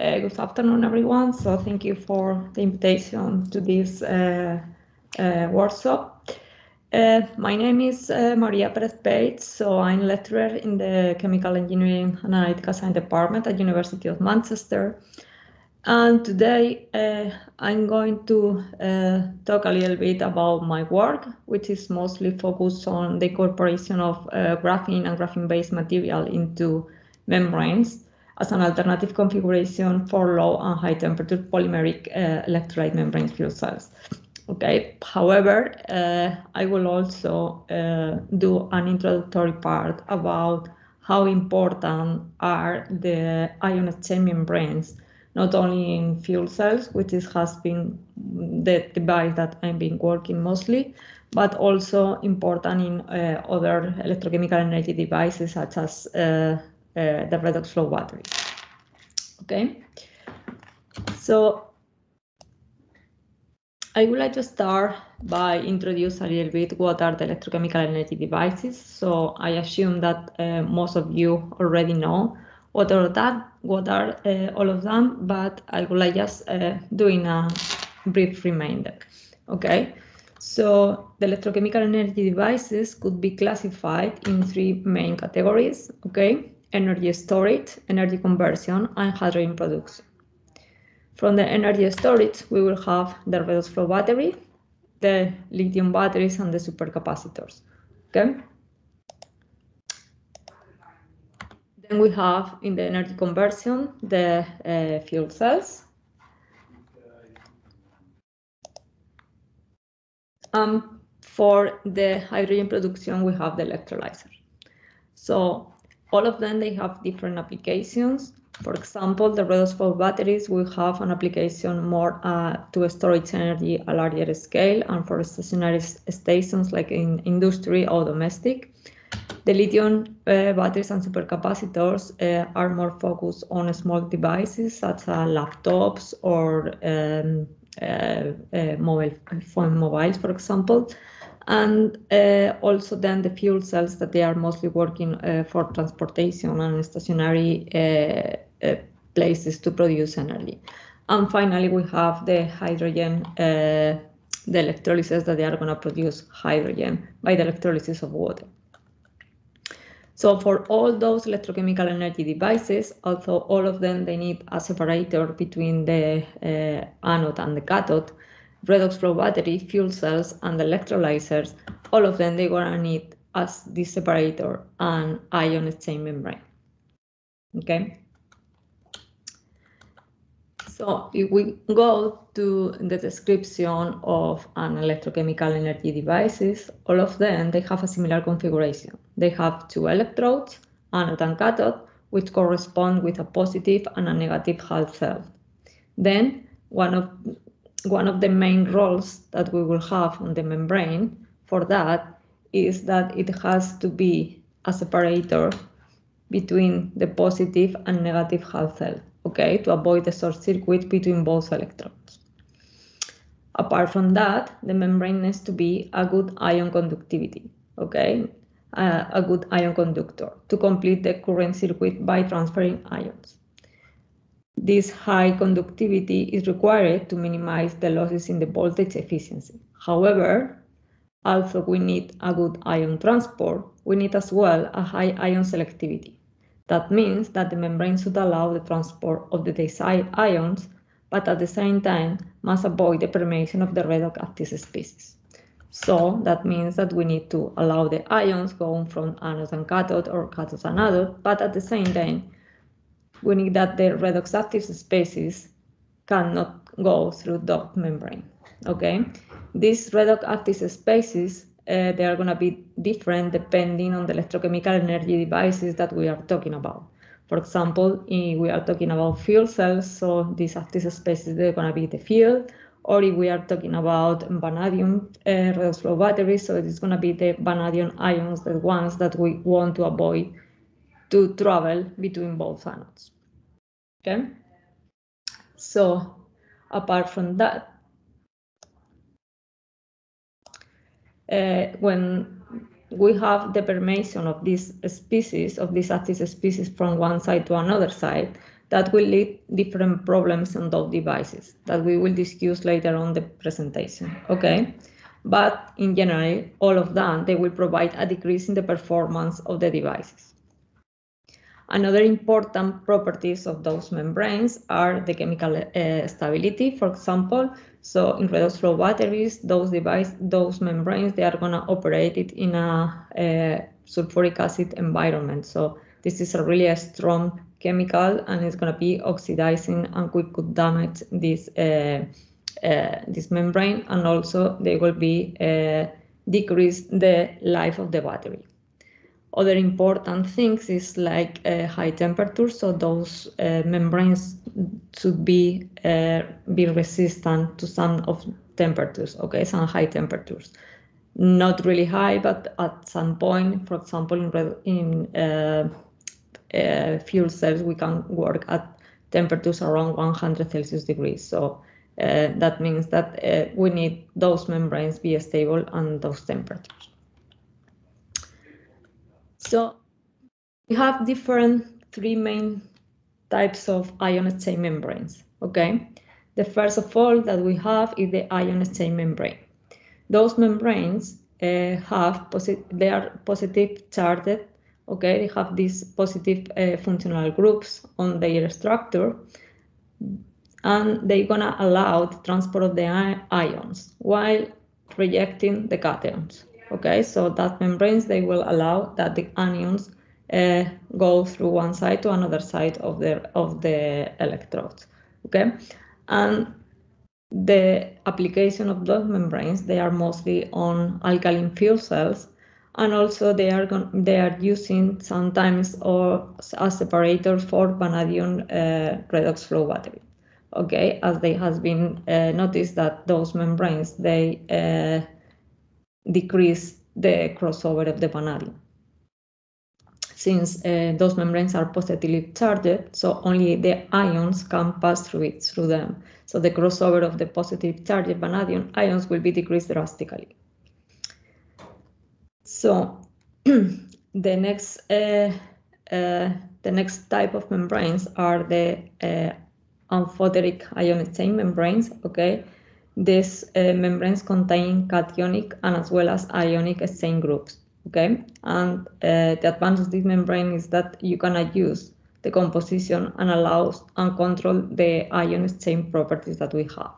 Uh, good afternoon, everyone. So thank you for the invitation to this uh, uh, workshop. Uh, my name is uh, Maria Perez Paige, so I'm a lecturer in the Chemical Engineering and Analytical Science Department at University of Manchester. And today uh, I'm going to talk a little bit about my work, which is mostly focused on the incorporation of graphene and graphene-based material into membranes as an alternative configuration for low and high temperature polymeric uh, electrolyte membrane fuel cells. Okay, however, uh, I will also uh, do an introductory part about how important are the ion exchange membranes not only in fuel cells, which is, has been the device that I've been working mostly, but also important in uh, other electrochemical energy devices such as uh, uh, the redox flow battery. Okay, so I would like to start by introduce a little bit what are the electrochemical energy devices. So I assume that uh, most of you already know what are that, what are uh, all of them, but I would like just uh, doing a brief reminder. Okay, so the electrochemical energy devices could be classified in three main categories. Okay, energy storage, energy conversion, and hydrogen production. From the energy storage, we will have the redox flow battery, the lithium batteries, and the supercapacitors. Okay. Then we have in the energy conversion the uh, fuel cells. Um, for the hydrogen production, we have the electrolyzer. So all of them, they have different applications. For example, the redox batteries will have an application more uh, to storage energy at larger scale and for stationary stations like in industry or domestic. The lithium uh, batteries and supercapacitors uh, are more focused on small devices such as laptops or um, uh, uh mobile phone mobiles, for example. And uh, also then the fuel cells that they are mostly working uh, for transportation and stationary places to produce energy. And finally, we have the hydrogen, the electrolysis that they are going to produce hydrogen by the electrolysis of water. So for all those electrochemical energy devices, although all of them, they need a separator between the uh, anode and the cathode, redox flow battery, fuel cells, and electrolyzers, all of them, they're gonna need as this separator and ion exchange membrane. Okay. So if we go to the description of an electrochemical energy devices, all of them, they have a similar configuration. They have two electrodes, anode and cathode, which correspond with a positive and a negative half cell. Then one of, one of the main roles that we will have on the membrane for that is that it has to be a separator between the positive and negative half cell okay, to avoid the short circuit between both electrons. Apart from that, the membrane needs to be a good ion conductivity, okay, uh, a good ion conductor to complete the current circuit by transferring ions. This high conductivity is required to minimize the losses in the voltage efficiency. However, also we need a good ion transport, we need as well a high ion selectivity. That means that the membrane should allow the transport of the desired ions, but at the same time must avoid the permeation of the redox active species. So that means that we need to allow the ions going from anode and cathode or cathode and anode, but at the same time, we need that the redox active species cannot go through the membrane. Okay, these redox active species uh, they are going to be different depending on the electrochemical energy devices that we are talking about. For example, we are talking about fuel cells, so these active species they're going to be the fuel, or if we are talking about vanadium uh, redox flow batteries, so it's going to be the vanadium ions, the ones that we want to avoid to travel between both anodes. Okay. So apart from that, uh, when we have the permeation of this species, of this active species from one side to another side, that will lead different problems on those devices that we will discuss later on the presentation, okay? But in general, all of them, they will provide a decrease in the performance of the devices. Another important properties of those membranes are the chemical uh, stability, for example. So in redox flow batteries, those device, those membranes, they are gonna operate it in a, a sulfuric acid environment. So this is a really a strong chemical and it's going to be oxidizing and we could damage this uh, uh, this membrane and also they will be uh, decrease the life of the battery. Other important things is like uh, high temperatures, so those uh, membranes should be uh, be resistant to some of temperatures, okay, some high temperatures. Not really high, but at some point, for example, in, in uh, fuel cells, we can work at temperatures around 100 Celsius degrees. So uh, that means that uh, we need those membranes be stable and those temperatures. So we have different three main types of ion exchange membranes, okay? The first of all that we have is the anion exchange membrane. Those membranes uh, have, they are positive charged okay, they have these positive uh, functional groups on their structure, and they're gonna allow the transport of the anions while rejecting the cations. Okay, so that membranes, they will allow that the anions uh, go through one side to another side of the, of the electrodes. Okay, and the application of those membranes, they are mostly on alkaline fuel cells and also they are they are using sometimes or as separator for vanadium uh, redox flow battery. Okay, as they has been uh, noticed that those membranes they uh, decrease the crossover of the vanadium. Since uh, those membranes are positively charged, so only the anions can pass through it through them. So the crossover of the positive charged vanadium ions will be decreased drastically. So the next uh, uh, the next type of membranes are the uh, amphoteric ion exchange membranes. Okay, these uh, membranes contain cationic and as well as anionic exchange groups. Okay, and uh, the advantage of this membrane is that you can use the composition and allows and control the ion exchange properties that we have.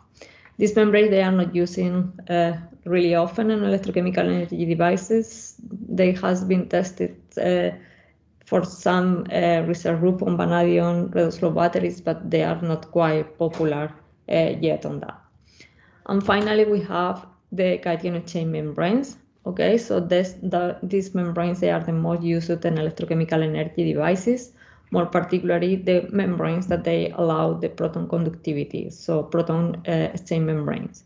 These membranes, they are not using uh, really often in electrochemical energy devices. They has been tested uh, for some research group on vanadium redox flow batteries, but they are not quite popular yet on that. And finally, we have the cation exchange membranes. Okay, so this, the, these membranes, they are the most used in electrochemical energy devices more particularly the membranes that they allow the proton conductivity, so proton uh, exchange membranes.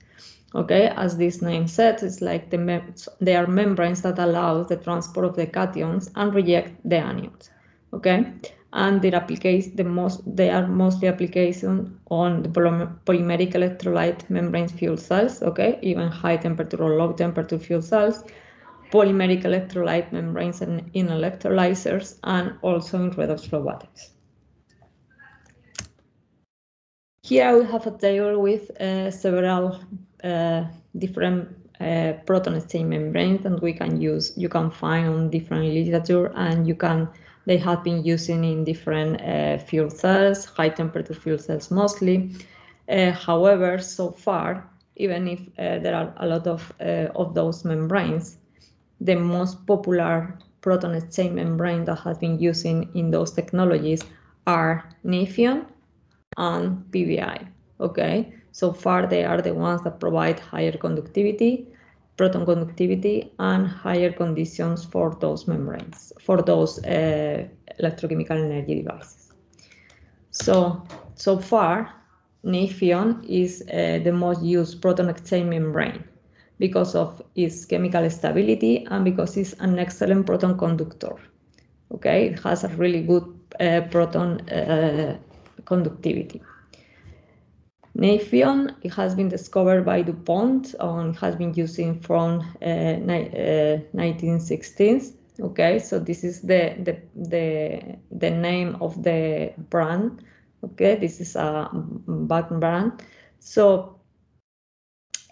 Okay, as this name says, it's like the they are membranes that allow the transport of the cations and reject the anions. Okay, and their application the most they are mostly application on the polymeric electrolyte membrane fuel cells. Okay, even high temperature or low temperature fuel cells polymeric electrolyte membranes and in electrolyzers and also in redox flow batteries. Here we have a table with uh, several uh, different uh, proton exchange membranes that we can use. You can find on different literature and you can, they have been using in different uh, fuel cells, high temperature fuel cells mostly. Uh, however, so far, even if uh, there are a lot of, of those membranes, the most popular proton exchange membrane that has been using in those technologies are Nafion and PBI. Okay, so far they are the ones that provide higher conductivity, proton conductivity, and higher conditions for those membranes, for those uh, electrochemical energy devices. So, so far, Nafion is uh, the most used proton exchange membrane because of its chemical stability and because it's an excellent proton conductor. Okay, it has a really good uh, proton uh, conductivity. Nafion it has been discovered by DuPont and has been using from uh, 1916s. Uh, okay, so this is the, the, the, the name of the brand. Okay, this is a button brand. So,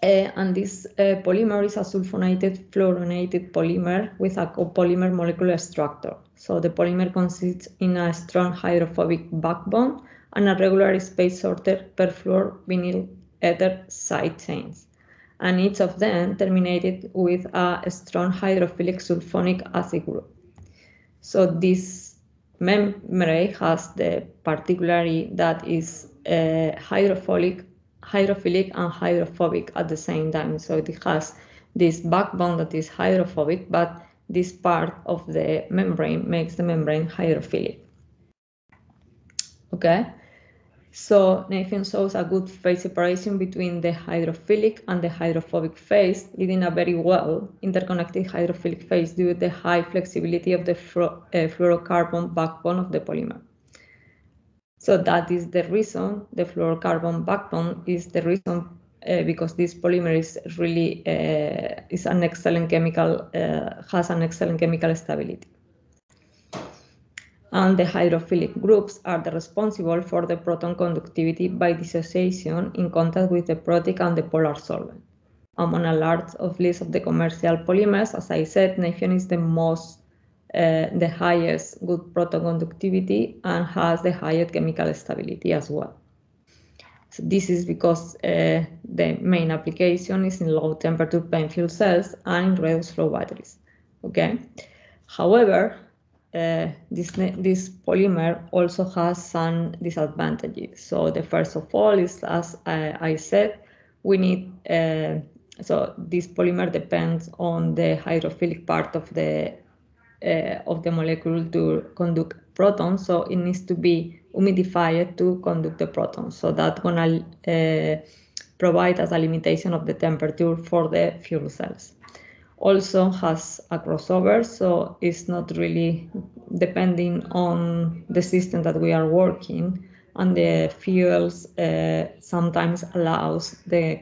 uh, and this uh, polymer is a sulfonated fluorinated polymer with a copolymer molecular structure. So the polymer consists in a strong hydrophobic backbone and a regular space sorted perfluor vinyl ether side chains. And each of them terminated with a strong hydrophilic sulfonic acid group. So this membrane has the particularity that is uh, hydrophilic, hydrophilic and hydrophobic at the same time. So it has this backbone that is hydrophobic, but this part of the membrane makes the membrane hydrophilic. Okay, so Nafion shows a good phase separation between the hydrophilic and the hydrophobic phase, leading a very well interconnected hydrophilic phase due to the high flexibility of the uh, fluorocarbon backbone of the polymer. So that is the reason the fluorocarbon backbone is the reason uh, because this polymer is really uh, is an excellent chemical uh, has an excellent chemical stability. And the hydrophilic groups are the responsible for the proton conductivity by dissociation in contact with the protic and the polar solvent. Among a large of list of the commercial polymers, as I said, Nafion is the most uh, the highest good proton conductivity and has the highest chemical stability as well. So this is because uh, the main application is in low temperature PEM fuel cells and in redox flow batteries. Okay. However, uh, this this polymer also has some disadvantages. So the first of all is, as I, I said, we need uh, so this polymer depends on the hydrophilic part of the uh, of the molecule to conduct protons. So it needs to be humidified to conduct the protons. So that's gonna uh, provide as a limitation of the temperature for the fuel cells. Also has a crossover, so it's not really depending on the system that we are working and the fuels uh, sometimes allows the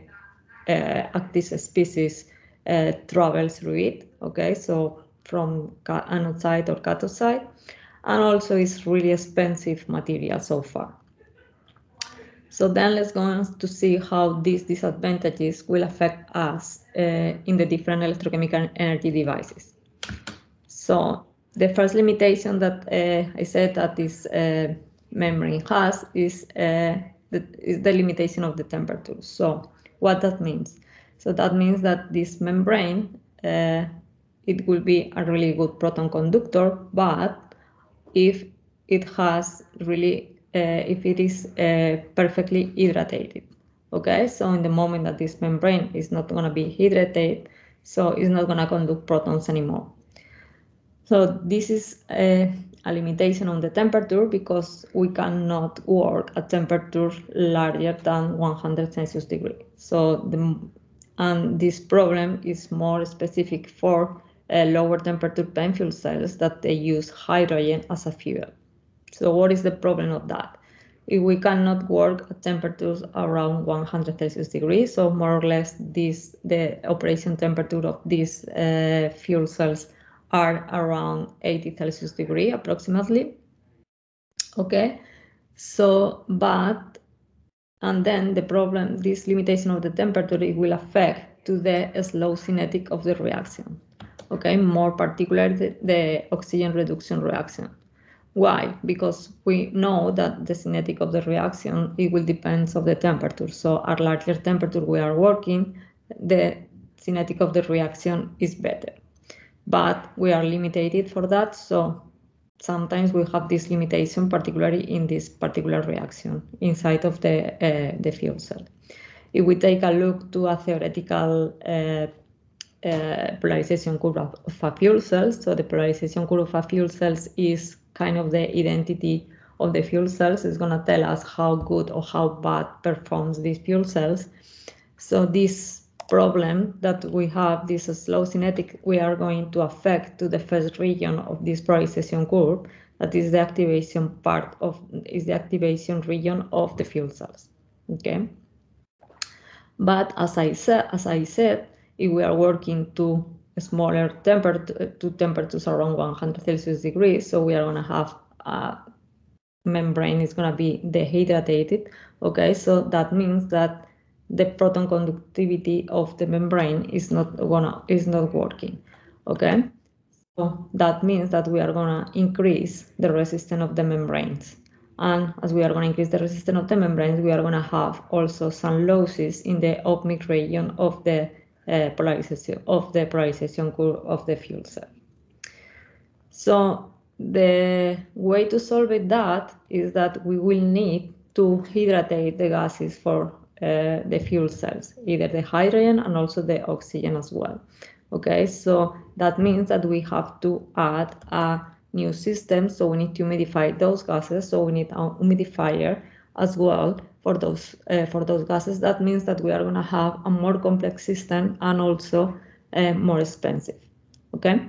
uh, active species uh, travel through it. Okay, so from anode side or cathode side and also it's really expensive material so far. So then let's go on to see how these disadvantages will affect us uh, in the different electrochemical energy devices. So the first limitation that uh, I said that this uh, membrane has is, the, is the limitation of the temperature. So what that means? So that means that this membrane, it will be a really good proton conductor, but if it has really, if it is uh, perfectly hydrated. Okay, so in the moment that this membrane is not going to be hydrated, so it's not going to conduct protons anymore. So this is a, a, limitation on the temperature because we cannot work at temperature larger than 100 Celsius degree. So the, and this problem is more specific for uh, lower temperature PEM fuel cells that they use hydrogen as a fuel. So what is the problem of that? If we cannot work at temperatures around 100 Celsius degrees, so more or less this the operation temperature of these uh, fuel cells are around 80 Celsius degree approximately. Okay, so but and then the problem, this limitation of the temperature, it will affect to the slow kinetic of the reaction okay, more particularly the, the oxygen reduction reaction. Why? Because we know that the kinetic of the reaction, it will depend of the temperature. So at larger temperature we are working, the kinetic of the reaction is better. But we are limited for that, so sometimes we have this limitation, particularly in this particular reaction inside of the, uh, the fuel cell. If we take a look to a theoretical uh, uh, polarization curve of, a fuel cell, So the polarization curve of a fuel cells is kind of the identity of the fuel cells. is going to tell us how good or how bad performs these fuel cells. So this problem that we have, this slow kinetic, we are going to affect to the first region of this polarization curve, that is the activation part of, is the activation region of the fuel cells, okay? But as I said, as I said, if we are working to smaller temperature to temperatures around 100 Celsius degrees, so we are going to have a membrane is going to be dehydrated. Okay, so that means that the proton conductivity of the membrane is not gonna is not working. Okay, so that means that we are gonna increase the resistance of the membranes. And as we are going to increase the resistance of the membranes, we are going to have also some losses in the ohmic region of the uh, polarization of the polarization curve of the fuel cell. So the way to solve it that is that we will need to hydrate the gases for uh, the fuel cells, either the hydrogen and also the oxygen as well. Okay, so that means that we have to add a new system, so we need to humidify those gases, so we need a humidifier as well for those uh, for those gases. That means that we are going to have a more complex system and also uh, more expensive. Okay.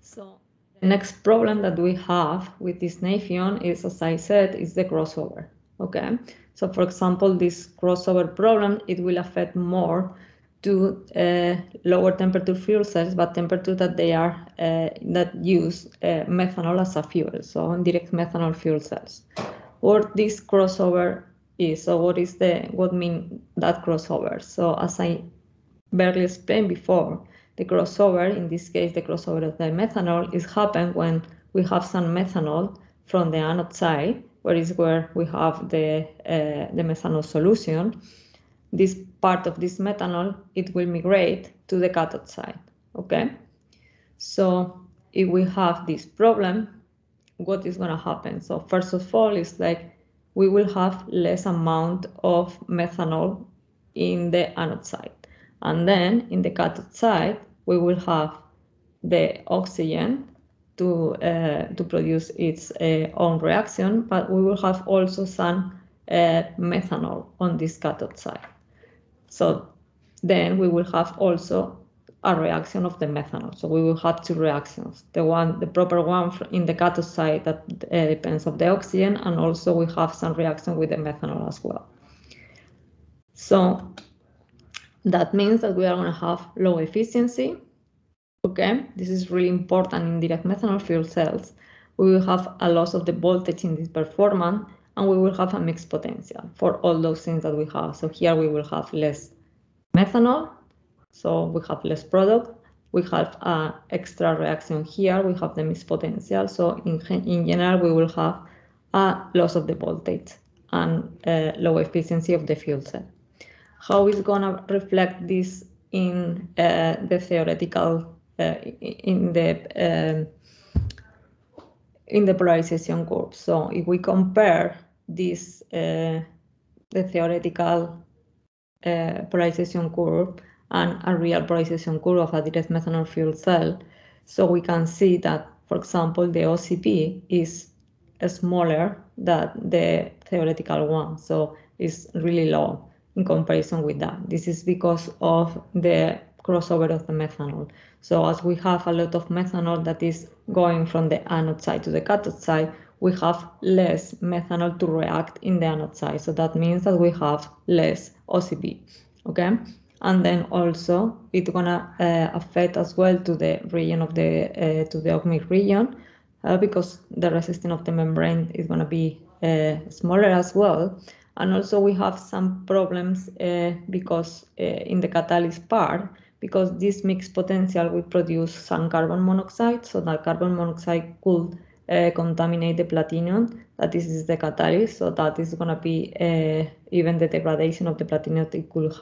So the next problem that we have with this Nafion is, as I said, is the crossover. Okay. So for example, this crossover problem, it will affect more to uh, lower temperature fuel cells, but temperature that they are uh, that use uh, methanol as a fuel, so in direct methanol fuel cells. What this crossover is, so what is the what mean that crossover? So as I barely explained before, the crossover, in this case, the crossover of the methanol, is happen when we have some methanol from the anode side, where is where we have the uh, the methanol solution. This part of this methanol, it will migrate to the cathode side. Okay, so if we have this problem, what is going to happen? So first of all, it's like we will have less amount of methanol in the anode side. And then in the cathode side, we will have the oxygen to, uh, to produce its uh, own reaction, but we will have also some uh, methanol on this cathode side. So then we will have also a reaction of the methanol. So we will have two reactions. The one, the proper one in the cathode side that uh, depends on the oxygen, and also we have some reaction with the methanol as well. So that means that we are going to have low efficiency. Okay, this is really important in direct methanol fuel cells. We will have a loss of the voltage in this performance, and we will have a mixed potential for all those things that we have. So here we will have less methanol, so we have less product. We have an extra reaction here. We have the mixed potential. So in, in general, we will have a loss of the voltage and uh, low efficiency of the fuel cell how is going to reflect this in uh, the theoretical uh, in the um, in the polarization curve. So if we compare this uh, the theoretical uh, polarization curve and a real polarization curve of a direct methanol fuel cell, so we can see that, for example, the OCP is smaller than the theoretical one, so it's really low in comparison with that. This is because of the crossover of the methanol. So as we have a lot of methanol that is going from the anode side to the cathode side, we have less methanol to react in the anode side. So that means that we have less OCP, okay? And then also it's gonna uh, affect as well to the region of the, uh, to the ohmic region uh, because the resistance of the membrane is gonna be uh, smaller as well. And also we have some problems uh, because uh, in the catalyst part, because this mixed potential will produce some carbon monoxide, so that carbon monoxide could contaminate the platinum, that is the catalyst, so that is going to be uh, even the degradation of the platinum, it could,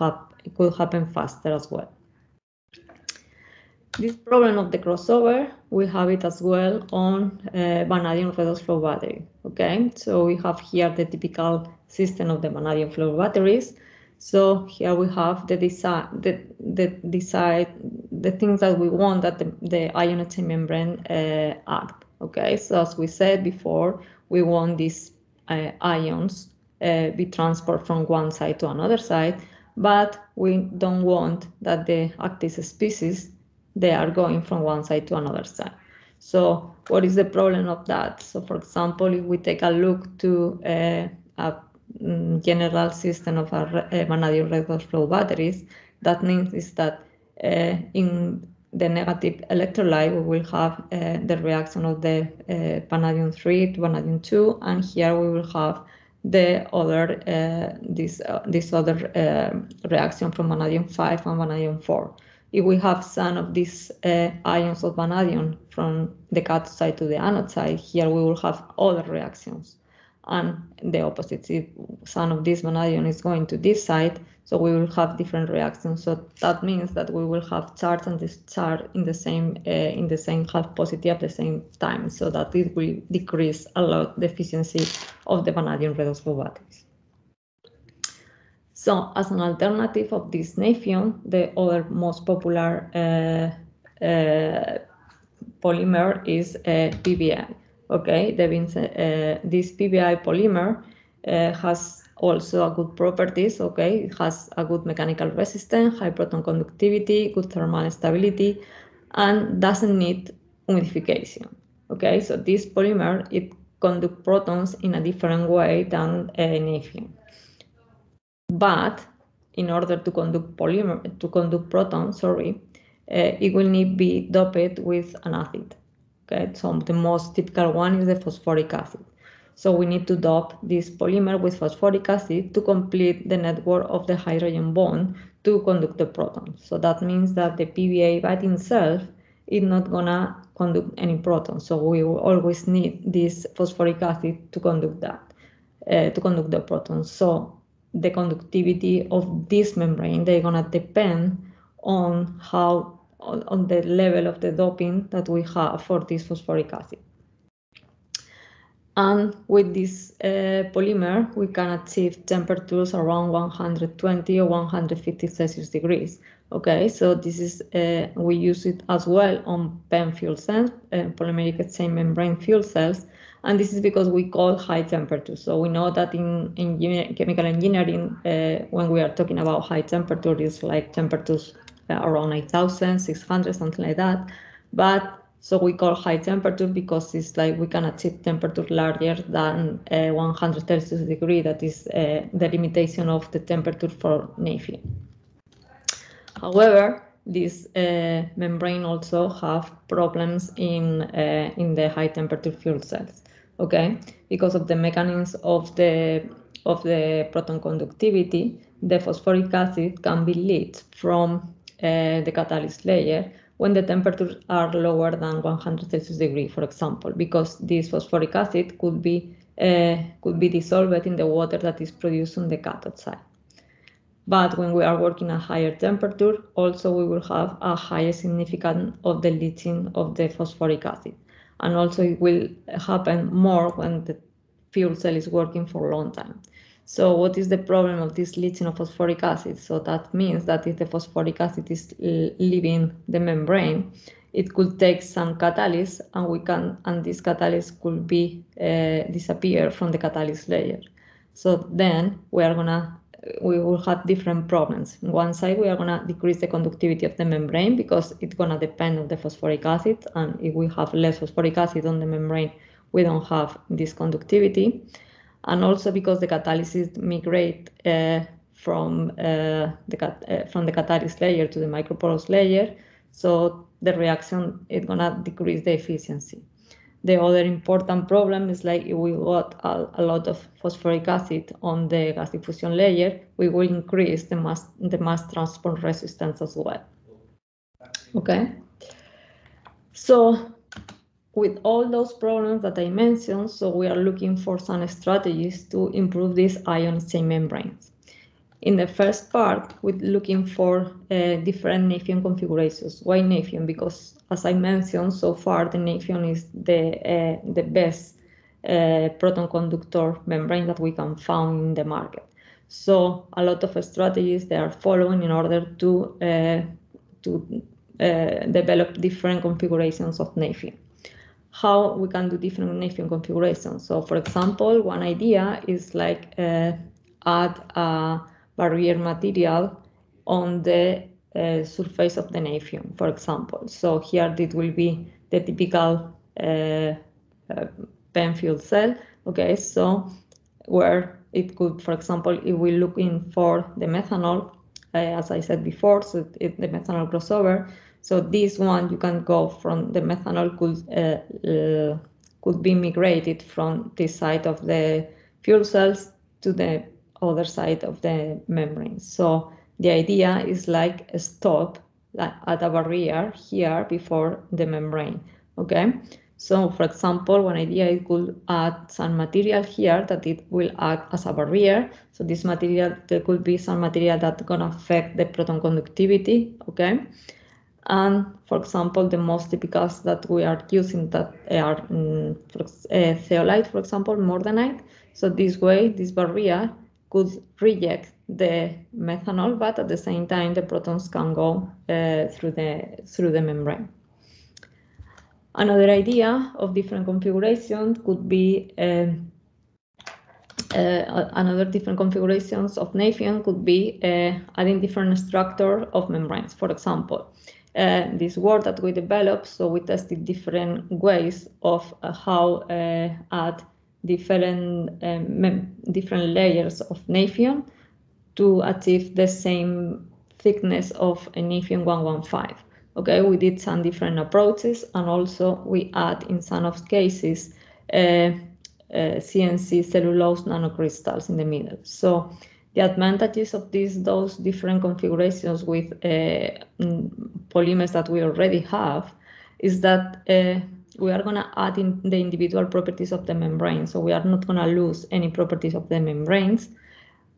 it could happen faster as well. This problem of the crossover, we have it as well on uh, vanadium redox flow battery. Okay, so we have here the typical system of the vanadium flow batteries. So here we have the design, the, the decide, the things that we want that the, the ion exchange membrane uh, act. Okay, so as we said before, we want these uh, ions uh, be transported from one side to another side, but we don't want that the active species they are going from one side to another side. So what is the problem of that? So for example, if we take a look to uh, a mm, general system of a, a vanadium redox flow batteries, that means is that uh, in the negative electrolyte, we will have uh, the reaction of the uh, vanadium 3 to vanadium 2, and here we will have the other uh, this this other reaction from vanadium 5 and vanadium 4. If we have some of these uh, ions of vanadium from the cathode side to the anode side, here we will have other reactions and the opposite. If some of this vanadium is going to this side, so we will have different reactions. So that means that we will have charge and discharge in the same uh, in the same half positive at the same time. So that it will decrease a lot the efficiency of the vanadium redox batteries. So as an alternative of this Nafion, the other most popular uh, uh, polymer is uh, PBI. Okay, the, uh, this PBI polymer uh, has also a good properties. Okay, it has a good mechanical resistance, high proton conductivity, good thermal stability, and doesn't need humidification. Okay, so this polymer it conduct protons in a different way than Nafion. But in order to conduct polymer to conduct protons, sorry, uh, it will need be doped with an acid. Okay, so the most typical one is the phosphoric acid. So we need to dope this polymer with phosphoric acid to complete the network of the hydrogen bond to conduct the proton. So that means that the PBI by itself is not gonna conduct any protons. So we will always need this phosphoric acid to conduct that, uh, to conduct the protons. So the conductivity of this membrane, they're gonna depend on how on, on the level of the doping that we have for this phosphoric acid. And with this uh, polymer, we can achieve temperatures around 120 or 150 Celsius degrees. Okay, so this is, uh, we use it as well on PEM fuel cells, uh, polymeric chain membrane fuel cells. And this is because we call high temperatures. So we know that in, in chemical engineering, uh, when we are talking about high temperature, it's like temperatures uh, around 8,000, 600, something like that. But so we call high temperature because it's like we can achieve temperature larger than uh, 100 Celsius degree. That is uh, the limitation of the temperature for Nafion. However, this uh, membrane also have problems in uh, in the high temperature fuel cells. Okay, because of the mechanisms of the of the proton conductivity, the phosphoric acid can be leached from uh, the catalyst layer when the temperatures are lower than 100 Celsius degree, for example, because this phosphoric acid could be uh, could be dissolved in the water that is produced on the cathode side. But when we are working at higher temperature, also we will have a higher significance of the leaching of the phosphoric acid. And also it will happen more when the fuel cell is working for a long time. So what is the problem of this leaching of phosphoric acid? So that means that if the phosphoric acid is leaving the membrane, it could take some catalyst and we can and this catalyst could be uh, disappear from the catalyst layer. So then we are gonna we will have different problems. On one side, we are gonna decrease the conductivity of the membrane because it's gonna depend on the phosphoric acid, and if we have less phosphoric acid on the membrane, we don't have this conductivity and also because the catalysis migrate uh, from uh, the uh, from the catalyst layer to the microporous layer, so the reaction is gonna decrease the efficiency. The other important problem is like if we got a, a, lot of phosphoric acid on the gas diffusion layer, we will increase the mass the mass transport resistance as well. Okay. So with all those problems that I mentioned, so we are looking for some strategies to improve these ion exchange membranes. In the first part, we're looking for uh, different Nafion configurations. Why Nafion? Because as I mentioned, so far the Nafion is the, uh, the best uh, proton conductor membrane that we can find in the market. So a lot of strategies they are following in order to, uh, to uh, develop different configurations of Nafion how we can do different Nafion configurations. So for example, one idea is like uh, add a barrier material on the uh, surface of the Nafion, for example. So here it will be the typical uh, uh, cell. Okay, so where it could, for example, if we're looking for the methanol, uh, as I said before, so it, the methanol crossover, So this one you can go from the methanol could uh, uh, could be migrated from this side of the fuel cells to the other side of the membrane. So the idea is like a stop like at a barrier here before the membrane. Okay. So for example, one idea is could add some material here that it will act as a barrier. So this material, there could be some material that's gonna affect the proton conductivity, okay? And for example, the most typical that we are using that are um, for, uh, zeolite, for example, mordenite. So this way, this barrier could reject the methanol, but at the same time, the protons can go uh, through the through the membrane. Another idea of different configurations could be uh, another different configurations of Nafion could be adding different structure of membranes. For example, uh, this work that we developed, so we tested different ways of uh, how uh, add different um, different layers of Nafion to achieve the same thickness of a Nafion 115. Okay, we did some different approaches and also we add in some of cases uh, uh, CNC cellulose nanocrystals in the middle. So the advantages of these those different configurations with uh, mm, polymers that we already have is that uh, we are going to add in the individual properties of the membrane. So we are not going to lose any properties of the membranes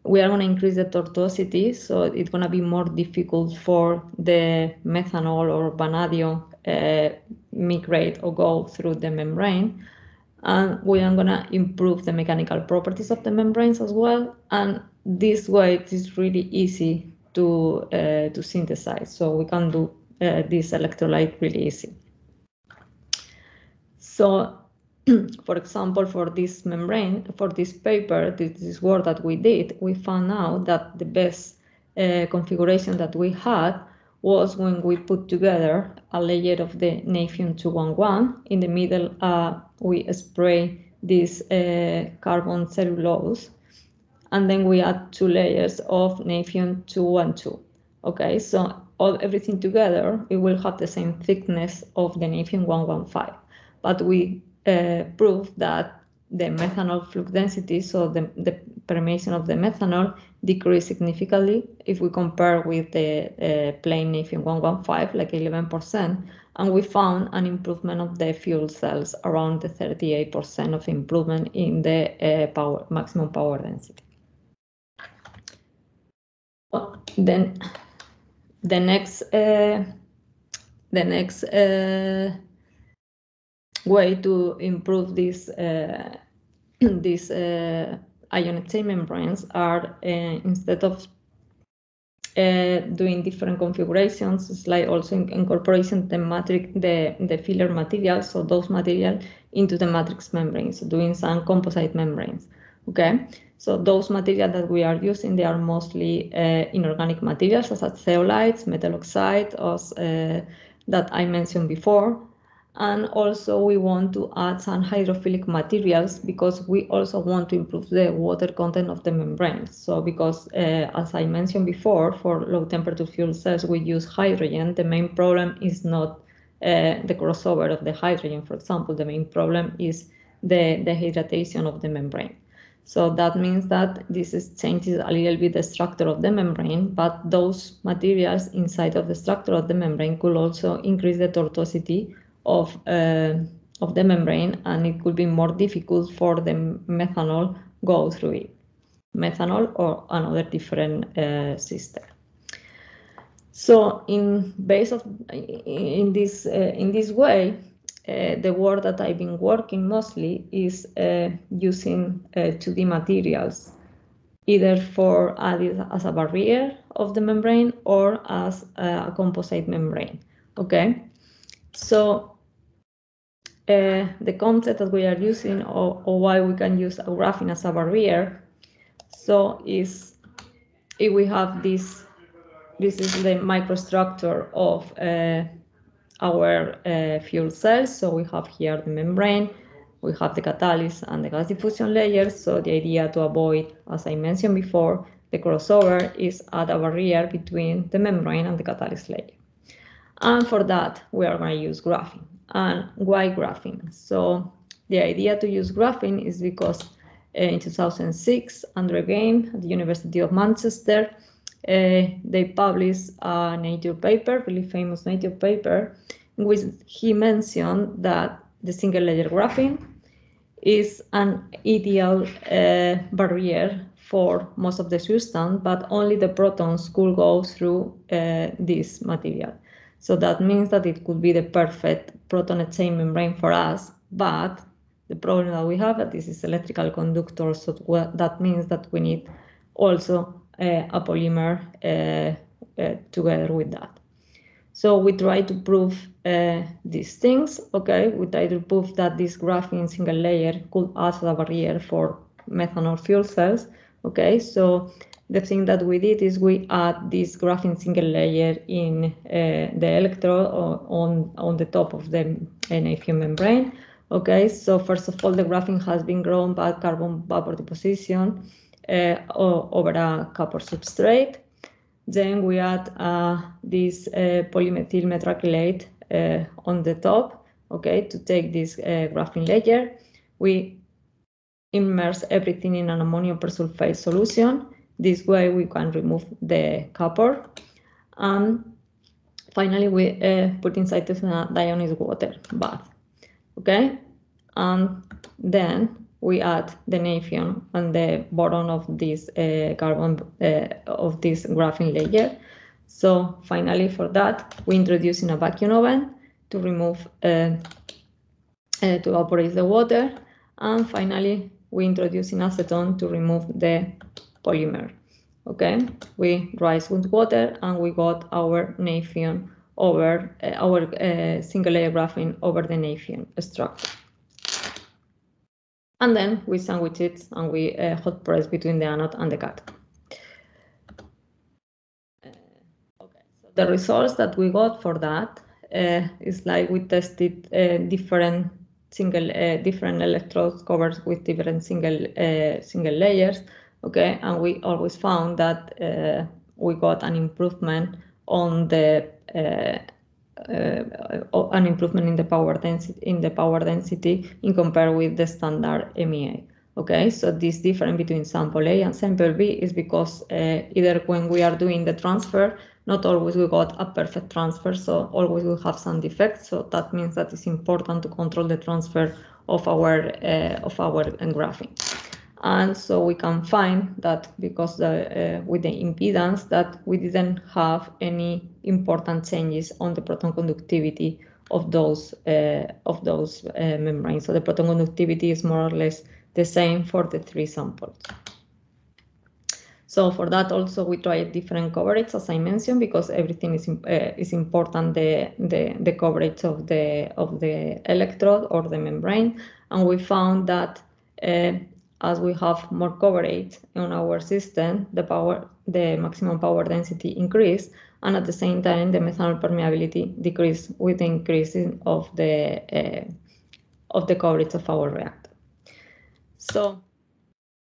we are going to increase the tortuosity, so it's going to be more difficult for the methanol or vanadium uh, migrate or go through the membrane. And we are going to improve the mechanical properties of the membranes as well. And this way, it is really easy to uh, to synthesize. So we can do uh, this electrolyte really easy. So for example, for this membrane, for this paper, this, work that we did, we found out that the best uh, configuration that we had was when we put together a layer of the Nafion 211. In the middle, uh, we spray this uh, carbon cellulose, and then we add two layers of Nafion 212. Okay, so all everything together, it will have the same thickness of the Nafion 115, but we uh, prove that the methanol flux density, so the, the permeation of the methanol, decreased significantly if we compare with the uh, plain Nafion 115, like 11%, and we found an improvement of the fuel cells around the 38% of improvement in the uh, power maximum power density. Then the next uh, the next uh, way to improve these uh, these uh, ion exchange membranes are uh, instead of uh, doing different configurations, it's like also incorporating the matrix, the, the filler material, so those material into the matrix membranes, doing some composite membranes. Okay, so those materials that we are using, they are mostly uh, inorganic materials, such as zeolites, metal oxide, as, uh, that I mentioned before. And also we want to add some hydrophilic materials because we also want to improve the water content of the membrane. So because uh, as I mentioned before, for low temperature fuel cells, we use hydrogen. The main problem is not uh, the crossover of the hydrogen, for example, the main problem is the, the hydration of the membrane. So that means that this is changes a little bit the structure of the membrane, but those materials inside of the structure of the membrane could also increase the tortuosity of, uh, of the membrane and it could be more difficult for the methanol go through it. Methanol or another different uh, system. So in base of in this uh, in this way, uh, the work that I've been working mostly is uh, using 2D uh, materials, either for added as a barrier of the membrane or as a composite membrane. Okay, so uh, the concept that we are using or, or, why we can use a graphene as a barrier. So is if we have this, this is the microstructure of our uh, fuel cells. So we have here the membrane, we have the catalyst and the gas diffusion layers. So the idea to avoid, as I mentioned before, the crossover is add a barrier between the membrane and the catalyst layer. And for that, we are going to use graphene. And why graphene? So the idea to use graphene is because uh, in 2006, Andrew Geim at the University of Manchester, uh, they published a nature paper, really famous nature paper, in which he mentioned that the single layer graphene is an ideal uh, barrier for most of the substance, but only the protons could go through uh, this material. So that means that it could be the perfect proton exchange membrane for us, but the problem that we have that this is electrical conductor, so that means that we need also a polymer uh, uh, together with that. So we try to prove uh, these things, okay? We try to prove that this graphene single layer could act as a barrier for methanol fuel cells, okay? So the thing that we did is we add this graphene single layer in uh, the electrode on, on the top of the Nafion membrane, okay? So first of all, the graphene has been grown by carbon vapor deposition uh, over a copper substrate. Then we add uh, this uh, polymethyl methacrylate uh, on the top, okay, to take this uh, graphene layer. We immerse everything in an ammonium persulfate solution. This way we can remove the copper. And finally, we uh, put inside this deionized water bath, okay? And then we add the Nafion the bottom of this uh, carbon uh, of this graphene layer. So finally, for that, we introduce in a vacuum oven to remove uh, uh to evaporate the water, and finally we introduce in acetone to remove the polymer. Okay, we rise with water and we got our Nafion over uh, our uh, single layer graphene over the Nafion structure and then we sandwich it and we uh, hot press between the anode and the cathode. Uh, okay, so the results that we got for that uh, is like we tested uh, different single uh, different electrodes covered with different single uh, single layers. Okay, and we always found that we got an improvement on the uh, an improvement in the power density in the power density in compare with the standard MEA. Okay, so this difference between sample A and sample B is because uh, either when we are doing the transfer, not always we got a perfect transfer, so always we have some defects. So that means that it's important to control the transfer of our uh, of our graphene and so we can find that because the, uh, with the impedance that we didn't have any important changes on the proton conductivity of those uh, of those uh, membranes. So the proton conductivity is more or less the same for the three samples. So for that also we tried different coverage as I mentioned because everything is uh, is important the, the the coverage of the of the electrode or the membrane and we found that uh, as we have more coverage on our system, the power, the maximum power density increase, and at the same time, the methanol permeability decrease with the increasing of the uh, of the coverage of our reactor. So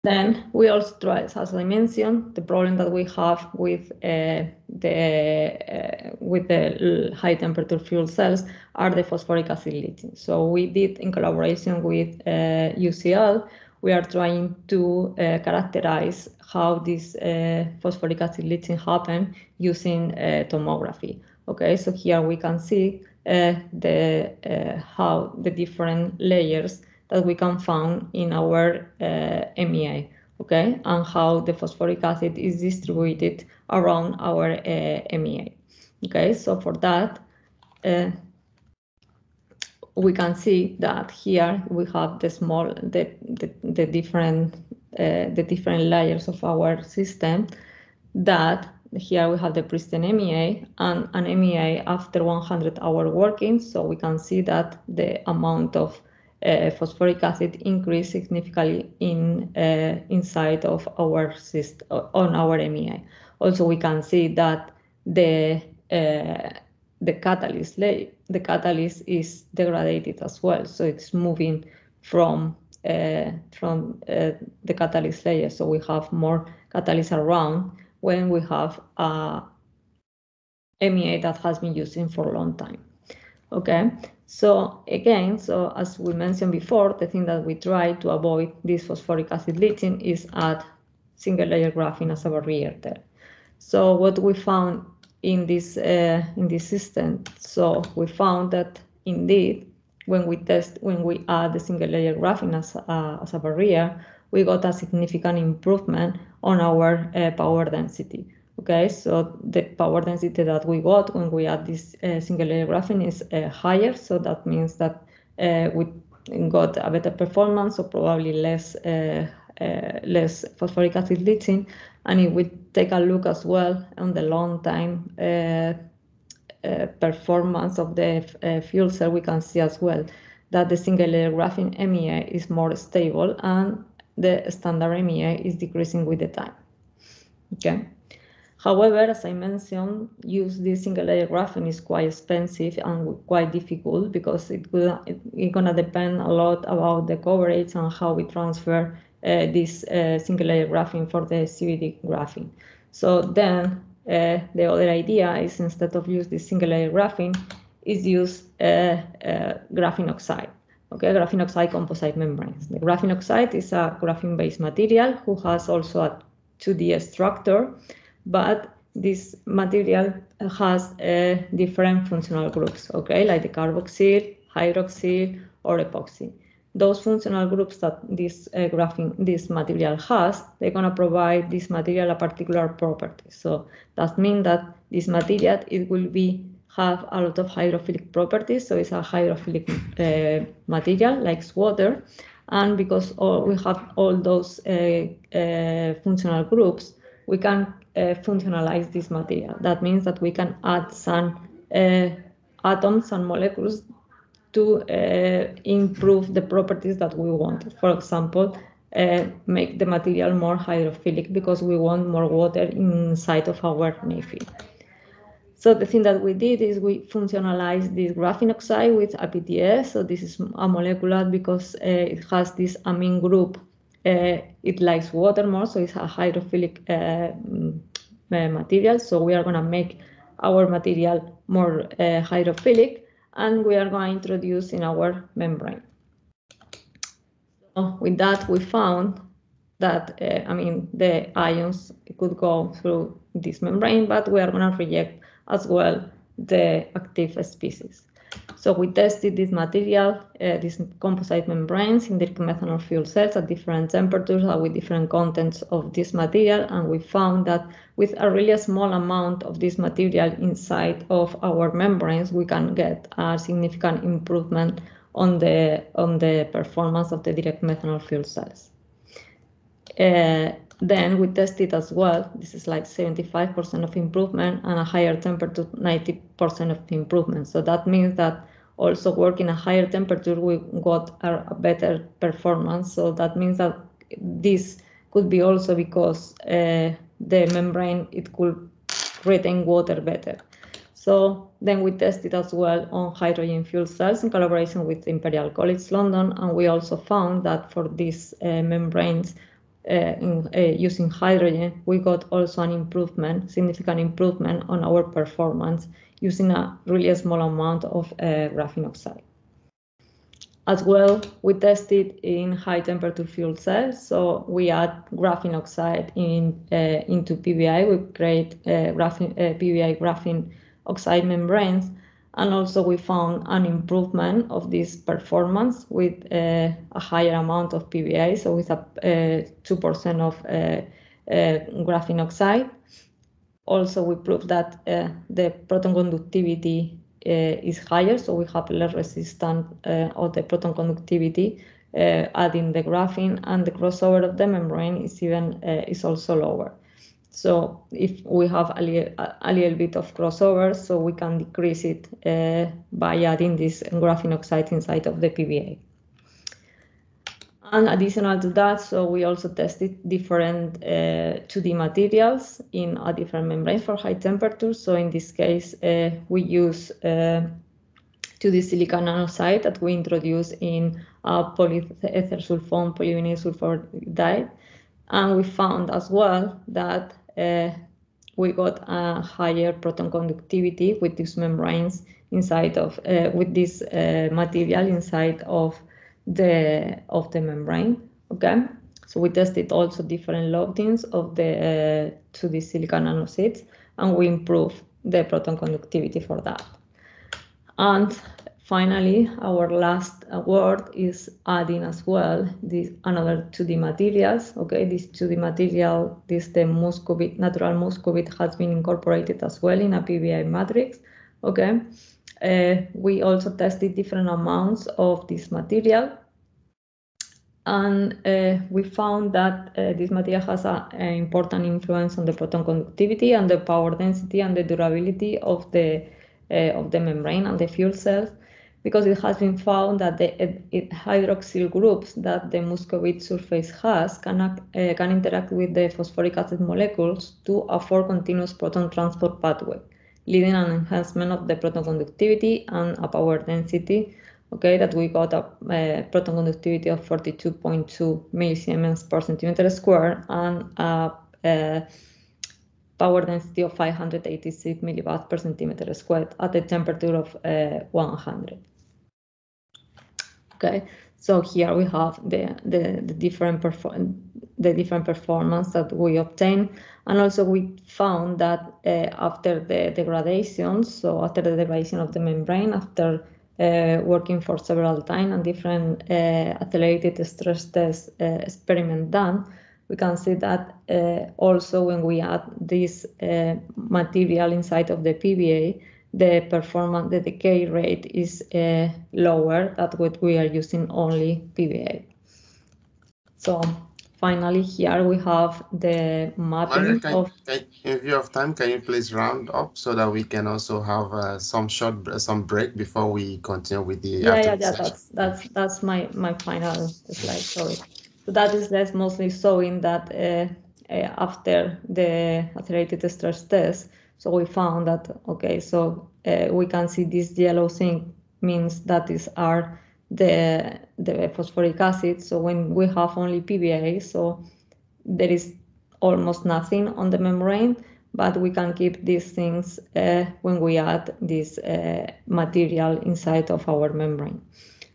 then we also try, as I mentioned, the problem that we have with uh, the uh, with the high temperature fuel cells are the phosphoric acid leaching. So we did in collaboration with UCL, we are trying to uh, characterize how this uh, phosphoric acid leaching happen using uh, tomography. Okay, so here we can see uh, the uh, how the different layers that we can find in our MEA. Okay, and how the phosphoric acid is distributed around our MEA. Okay, so for that, we can see that here we have the small, the, the, the different, uh, the different layers of our system that here we have the pristine MEA and an MEA after 100 hour working. So we can see that the amount of uh, phosphoric acid increased significantly in uh, inside of our system on our MEA. Also, we can see that the uh, the catalyst the catalyst is degraded as well. So it's moving from uh, from uh, the catalyst layer. So we have more catalyst around when we have a MEA that has been using for a long time. Okay, so again, so as we mentioned before, the thing that we try to avoid this phosphoric acid leaching is add single layer graphene as a barrier there. So what we found in this uh, in this system, so we found that indeed when we test when we add the single layer graphene as a, as a barrier, we got a significant improvement on our uh, power density. Okay, so the power density that we got when we add this uh, single layer graphene is uh, higher. So that means that uh, we got a better performance, or probably less uh, uh, less phosphoric acid leaching. And if we take a look as well on the long time uh, performance of the fuel cell, we can see as well that the single layer graphene MEA is more stable and the standard MEA is decreasing with the time. Okay. However, as I mentioned, use this single layer graphene is quite expensive and quite difficult because it will it, it's gonna depend a lot about the coverage and how we transfer uh, this uh, single layer graphene for the CVD graphene. So then uh, the other idea is instead of use this single layer graphene, is use uh, uh, graphene oxide. Okay, graphene oxide composite membranes. The graphene oxide is a graphene-based material who has also a 2D structure but this material has uh, different functional groups, okay, like the carboxyl, hydroxyl, or epoxy. Those functional groups that this uh, graphene, this material has, they're going to provide this material a particular property. So that means that this material, it will be have a lot of hydrophilic properties. So it's a hydrophilic uh, material like water. And because all, we have all those uh, uh, functional groups, we can uh, functionalize this material. That means that we can add some uh, atoms and molecules to uh, improve the properties that we want. For example, uh, make the material more hydrophilic because we want more water inside of our NAFI. So the thing that we did is we functionalized this graphene oxide with APTS. So this is a molecule because uh, it has this amine group uh, it likes water more, so it's a hydrophilic uh, material. So we are going to make our material more uh, hydrophilic, and we are going to introduce in our membrane. So with that, we found that, uh, I mean, the ions could go through this membrane, but we are going to reject as well the active species. So we tested this material, uh, these composite membranes in direct methanol fuel cells at different temperatures and with different contents of this material. And we found that with a really small amount of this material inside of our membranes, we can get a significant improvement on the, on the performance of the direct methanol fuel cells. Uh, then we tested as well, this is like 75% of improvement and a higher temperature, 90% of improvement. So that means that also working a higher temperature, we got a, a, better performance. So that means that this could be also because uh, the membrane, it could retain water better. So then we tested as well on hydrogen fuel cells in collaboration with Imperial College London. And we also found that for these uh, membranes, in, uh, using hydrogen, we got also an improvement, significant improvement on our performance using a really small amount of uh, graphene oxide. As well, we tested in high temperature fuel cells. So we add graphene oxide in, uh, into PBI. We create uh, graphene, uh, PBI graphene oxide membranes and also we found an improvement of this performance with uh, a higher amount of PBI, so with a 2% uh, of uh, uh, graphene oxide. Also, we proved that uh, the proton conductivity is higher, so we have less resistance of the proton conductivity adding the graphene, and the crossover of the membrane is even is also lower. So if we have a, li a little bit of crossover, so we can decrease it uh, by adding this graphene oxide inside of the PBI. And additional to that, so we also tested different uh, 2D materials in a different membrane for high temperatures. So in this case, uh, we use 2D uh, silicon nanosheet that we introduce in a polyether sulfone polyvinyl sulfur And we found as well that we got a higher proton conductivity with these membranes inside of uh, with this uh, material inside of the of the membrane. Okay, so we tested also different loadings of the uh, to the silicon nanosheets, and we improved the proton conductivity for that. And finally, our last word is adding as well this another 2D materials. Okay, this 2D material, this the muscovite, natural muscovite has been incorporated as well in a PBI matrix. Okay, uh, we also tested different amounts of this material. And uh, we found that uh, this material has an important influence on the proton conductivity and the power density and the durability of the uh, of the membrane and the fuel cells because it has been found that the hydroxyl groups that the muscovite surface has can, act, uh, can interact with the phosphoric acid molecules to afford continuous proton transport pathway leading an enhancement of the proton conductivity and a power density. Okay, that we got a, a proton conductivity of 42.2 millisiemens per centimeter square and a, a power density of 586 milliwatts per centimeter squared at a temperature of uh, 100. Okay, so here we have the, the, the different perform the different performance that we obtain. And also we found that uh, after the degradation, so after the degradation of the membrane, after uh, working for several times and different uh, accelerated stress test uh, experiment done, we can see that uh, also when we add this uh, material inside of the PBI, the performance, the decay rate is lower than what we are using only PBI. So finally, here we have the mapping can, of. Can, if you have time, can you please round up so that we can also have uh, some short, some break before we continue with the. Yeah, yeah, yeah. That's that's that's my my final slide. Sorry. So that is that's mostly showing that uh, uh, after the accelerated stress test, so we found that okay, so uh, we can see this yellow thing means that is our the the phosphoric acid. So when we have only PBI, so there is almost nothing on the membrane, but we can keep these things uh, when we add this uh, material inside of our membrane.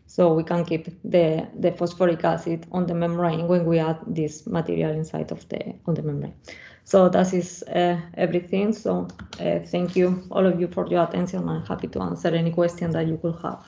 So we can keep the, the phosphoric acid on the membrane when we add this material inside of the on the membrane. So that is uh, everything. So uh, thank you all of you for your attention. I'm happy to answer any question that you could have.